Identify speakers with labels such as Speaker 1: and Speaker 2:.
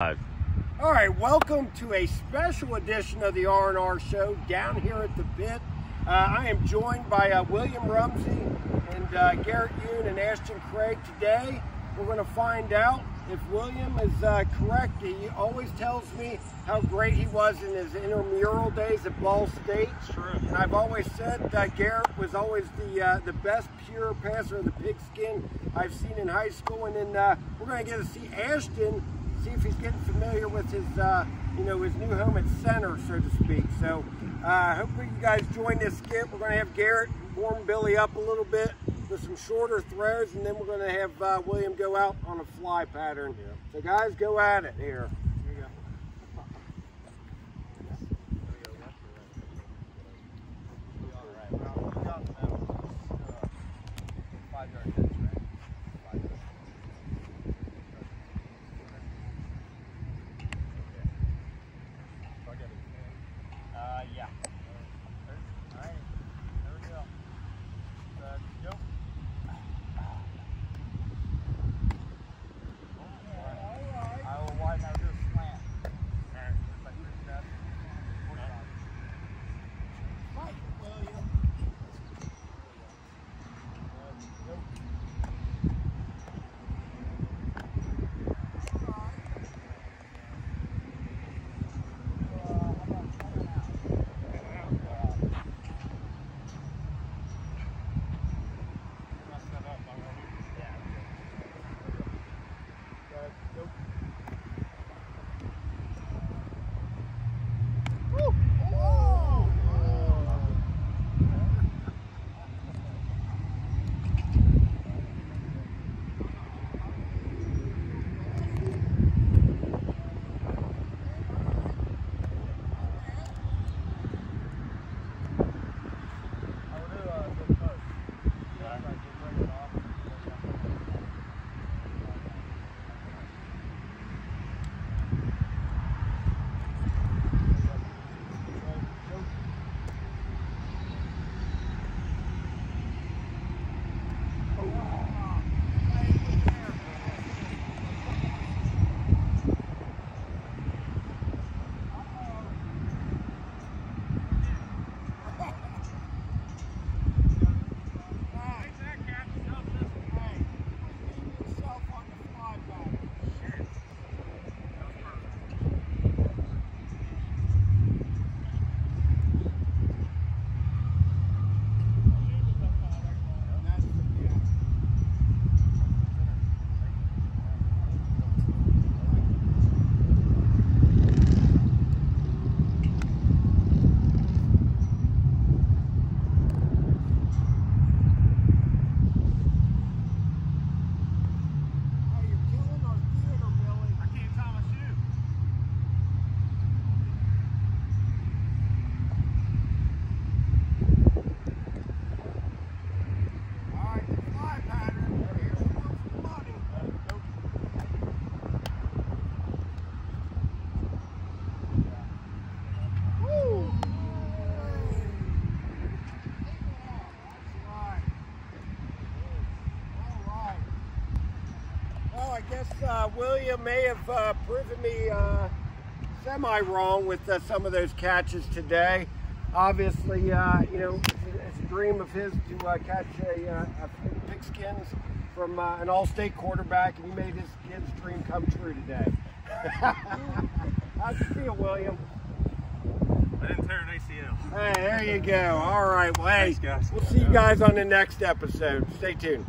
Speaker 1: All
Speaker 2: right, welcome to a special edition of the R&R Show down here at the pit. Uh, I am joined by uh, William Rumsey and uh, Garrett Yoon and Ashton Craig today. We're going to find out if William is uh, correct. He always tells me how great he was in his intramural days at Ball State.
Speaker 1: True.
Speaker 2: And I've always said that Garrett was always the uh, the best pure passer of the pigskin I've seen in high school. And then uh, we're going to get to see Ashton see if he's getting familiar with his, uh, you know, his new home at center, so to speak. So uh, hopefully you guys join this skip. We're going to have Garrett warm Billy up a little bit with some shorter throws, and then we're going to have uh, William go out on a fly pattern. Yeah. So guys, go at it here. yeah. I guess uh, William may have uh, proven me uh, semi wrong with uh, some of those catches today. Obviously, uh, you know, it's a dream of his to uh, catch a, a pigskins from an all-state quarterback, and he made his kid's dream come true today. How'd you feel, William?
Speaker 1: I didn't tear an ACL.
Speaker 2: Hey, there you go. All right, well, hey,
Speaker 1: Thanks, guys.
Speaker 2: we'll see you guys on the next episode. Stay tuned.